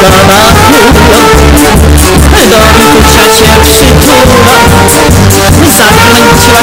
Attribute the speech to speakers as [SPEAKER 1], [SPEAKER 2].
[SPEAKER 1] dona Duda Ai dona cu ceacea și dura Mi s-a plâns la